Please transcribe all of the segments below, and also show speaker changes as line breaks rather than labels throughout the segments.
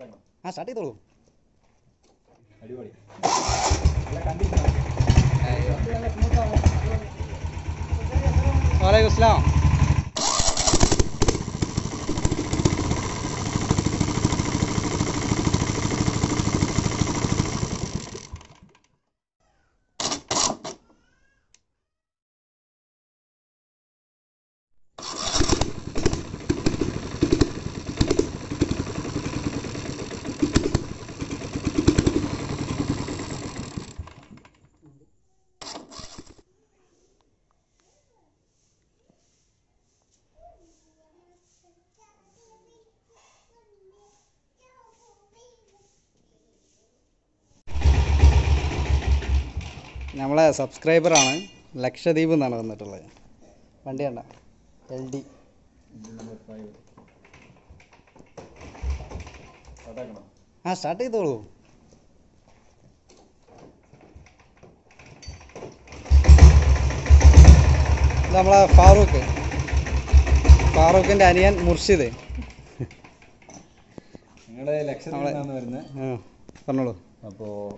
ആ സ്റ്റാർട്ട് ചെയ്തോളൂ.
അടിപൊളി
വാലേക്കും അസ്സലാം. നമ്മളെ സബ്സ്ക്രൈബറാണ് ലക്ഷദ്വീപ് എന്നാണ് വന്നിട്ടുള്ളത്. വണ്ടി കണ്ട. L D. ആ സ്റ്റാർട്ട് ചെയ്തോളൂ. നമ്മളെ ഫാറൂഖ്. ഫാറൂഖിന്റെ അനിയൻ മുർഷിദ്.
നിങ്ങളുടെ
പറഞ്ഞോളൂ.
അപ്പോൾ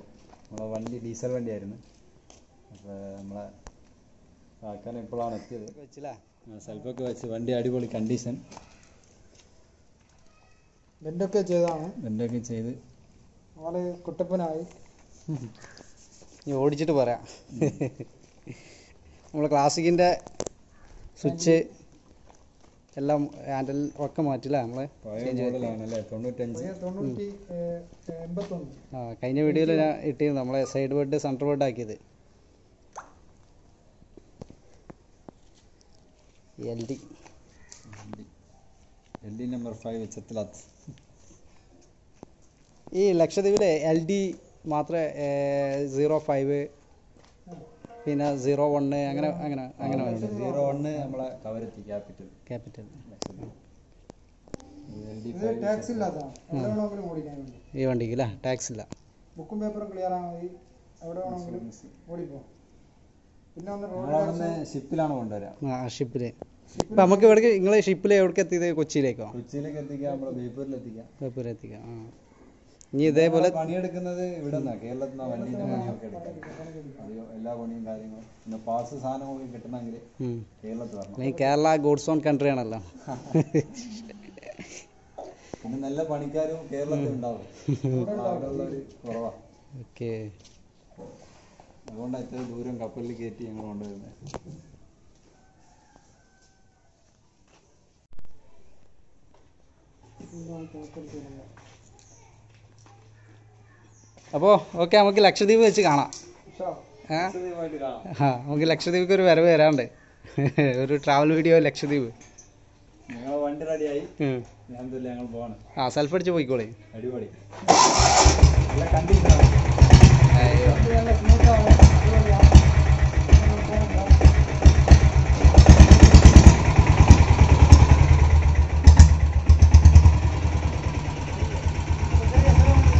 നമ്മളെ വണ്ടി ഡീസൽ വണ്ടിയായിരുന്നു. അപ്പോൾ നമ്മളെ കാക്കാൻ ഇപ്പോഴാണ് എത്തിയത്.
വെച്ചില്ലേ
സെൽഫൊക്കെ വെച്ച് വണ്ടി അടിപൊളി കണ്ടീഷൻ.
ബെൻഡൊക്കെ ചെയ്താണ്
ബെൻഡൊക്കെ ചെയ്ത്.
ആൾ കുട്ടപ്പനായി.
ഇനി ഓടിച്ചിട്ട് പറയാം. നമ്മൾ ക്ലാസിക്കിന്റെ സ്വിച്ച് എല്ലാം ഹാൻഡിൽ ഒക്കെ മാറ്റില്ല നമ്മൾ? ആ കഴിഞ്ഞ വീഡിയോയിൽ ഞാൻ ഇട്ടിരുന്നു നമ്മളെ സൈഡ് ബെഡ് സെന്റർ ബെഡ് ആക്കിയത്. L D
L D number five Chetlat
ഈ ലക്ഷദ്വീപിലെ എൽ ഡി മാത്രമേ സീറോ ഫൈവ് പിന്നെ സീറോ വണ്ണ് അങ്ങനെ അങ്ങനെ അങ്ങനെ
സീറോ വണ്ണ് നമ്മളെ കവരത്തി ക്യാപിറ്റൽ
ക്യാപിറ്റൽ ഈ വണ്ടിക്ക് അല്ലേ ടാക്സ് ഇല്ല.
ബുക്കും പേപ്പറും ക്ലിയർ ആണെങ്കിൽ മതി എവിടെ വേണമെങ്കിലും ഓടിപ്പോ. പിന്നെ
ഷിപ്പിലാണ് കൊണ്ടുവരാം.
ആ ഷിപ്പിൽ ഇപ്പൊ നമുക്ക് ഇവിടെ നിങ്ങൾ ഷിപ്പിൽ എവിടേക്ക് എത്തിയത്? കൊച്ചിയിലേക്കോ?
കൊച്ചിയിലേക്ക് എത്തിക്കാം നമ്മുടെ ബേപ്പൂരിൽ എത്തിക്കാം
ബേപ്പൂർ എത്തിക്കാം ആ. ഇനി ഇതേപോലെ
പണിയെടുക്കുന്നത് ഇവിടെ നിന്നാ കേരളത്തിൽ നിന്നാ വണ്ടിന്റെ പണിയൊക്കെ അതെയോ എല്ലാ പണിയും കാര്യങ്ങളും. പിന്നെ പാസ് സാധനമൊക്കെ കിട്ടണമെങ്കിൽ. കേരളത്തിൽ വരണം.
കേരള ഗോഡ്സ് ഓൺ കൺട്രി ആണല്ലോ.
പിന്നെ നല്ല പണിക്കാരും കേരളത്തിൽ ഉണ്ടാവും.
ഓക്കെ.
അതുകൊണ്ടാണ് ഇത്ര ദൂരം കപ്പലിൽ കയറ്റി ഞങ്ങൾ കൊണ്ടുവരുന്നത്
അപ്പോ ഓക്കെ നമുക്ക് ലക്ഷദ്വീപ് വെച്ച് കാണാം. ആ നമുക്ക് ലക്ഷദ്വീപിക്ക് ഒരു വരവ് വരാണ്ട്. ഒരു ട്രാവൽ വീഡിയോ ലക്ഷദ്വീപ്.
വണ്ടി റെഡിയായി. ഞങ്ങൾ പോവാണ്.
ആ സെൽഫ് അടിച്ച് പോയിക്കോളേ.
അടിപൊളി.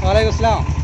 वालेकुम